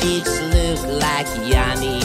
cheeks look like Yanni.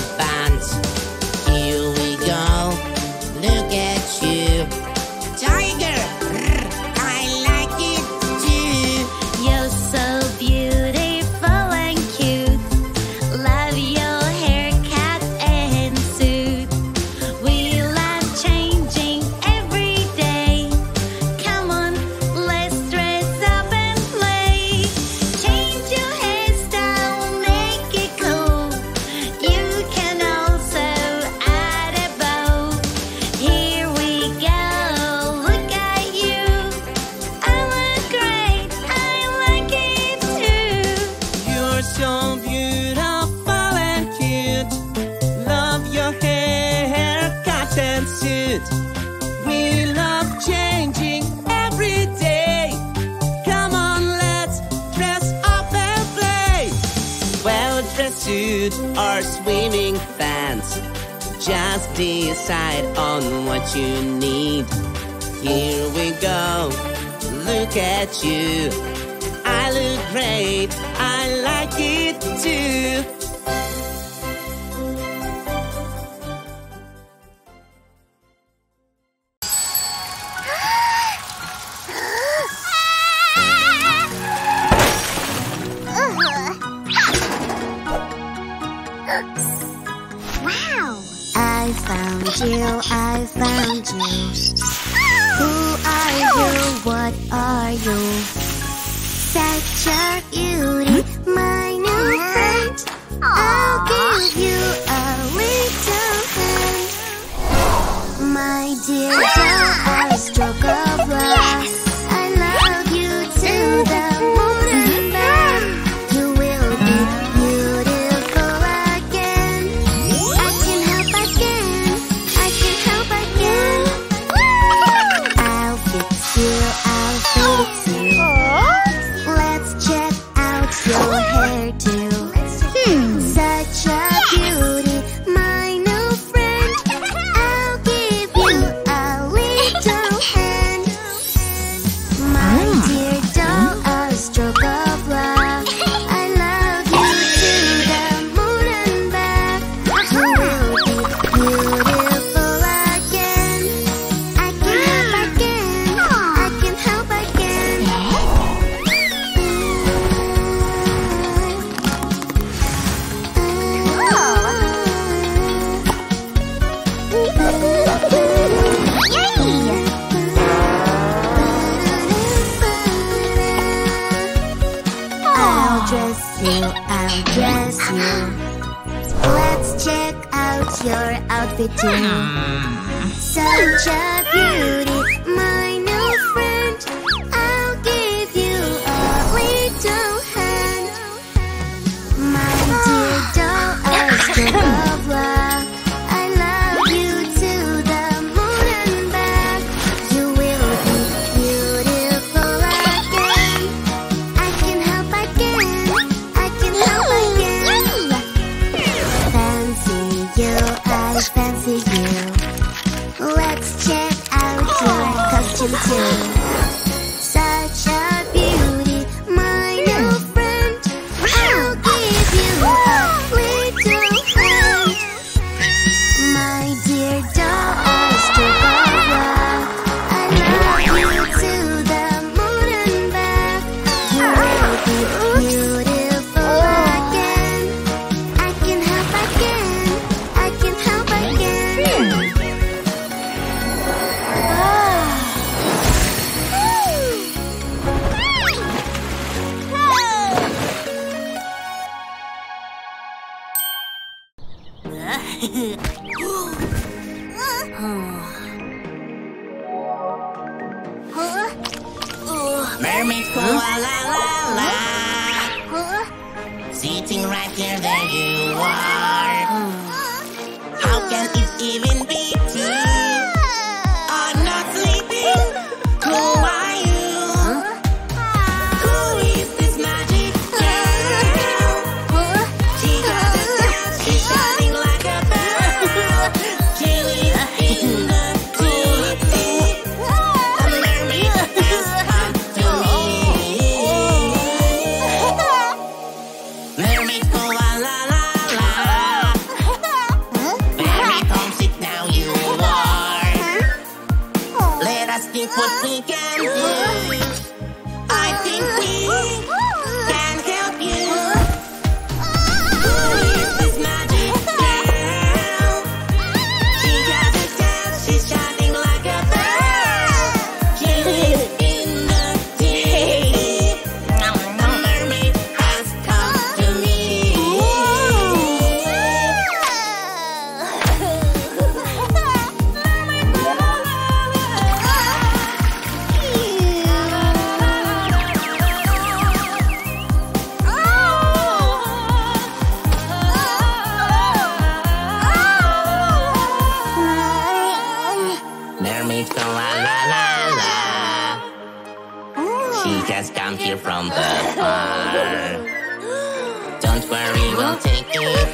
suit or swimming pants. Just decide on what you need. Here we go, look at you. I look great, I like it too. News. 哈哈哈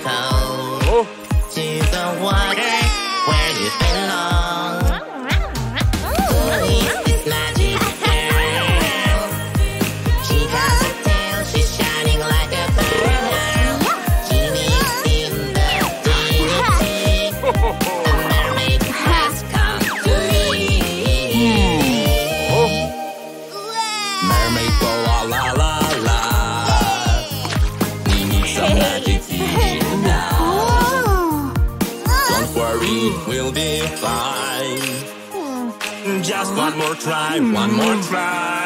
phone. try, one more mm. try.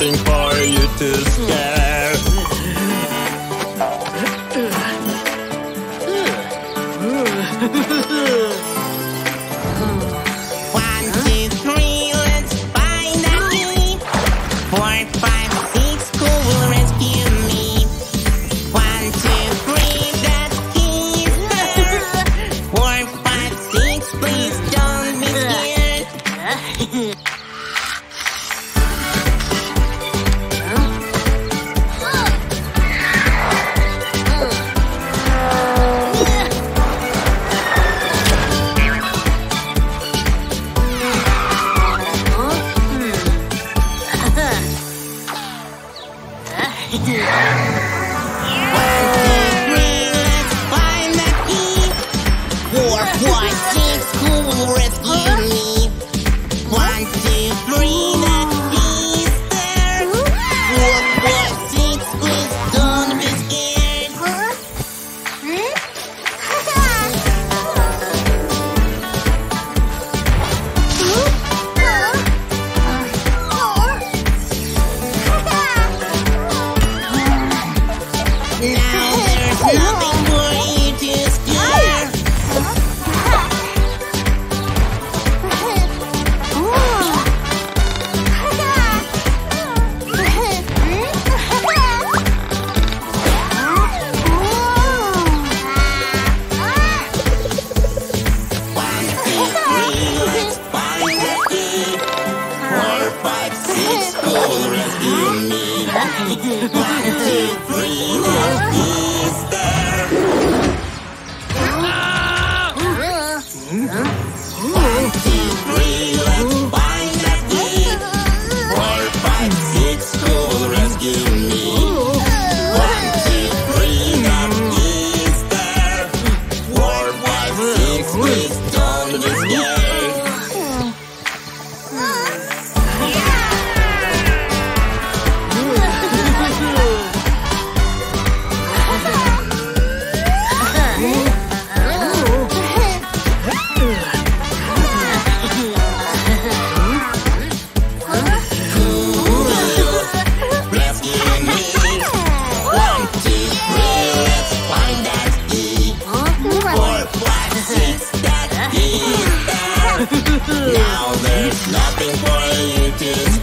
for you to say. One, two, three. Now there's nothing for you to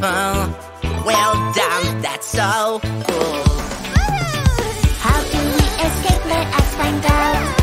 people. Well done, that's so cool. How do we escape? Let us find out.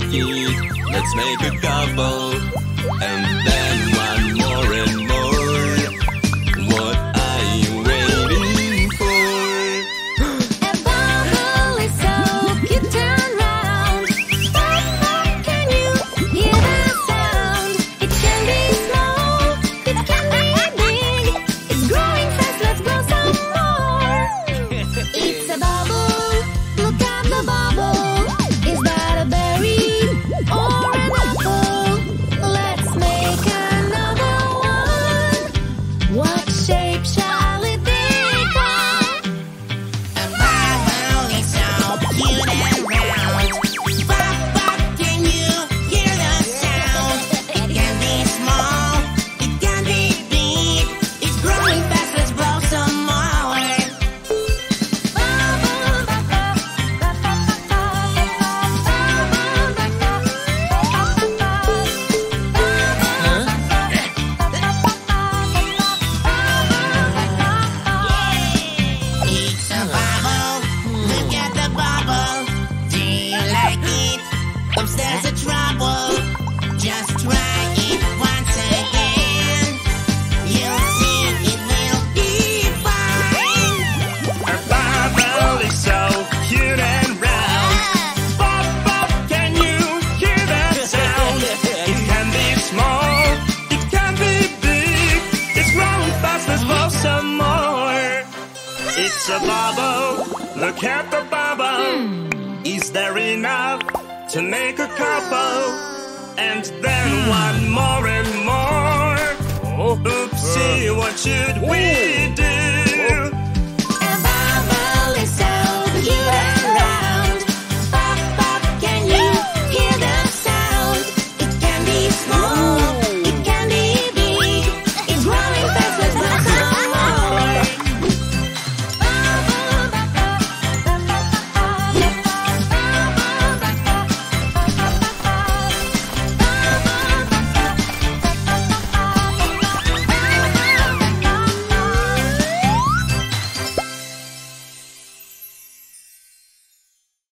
like. Let's make a couple and then. and then one more and more. Oopsie, what should we do?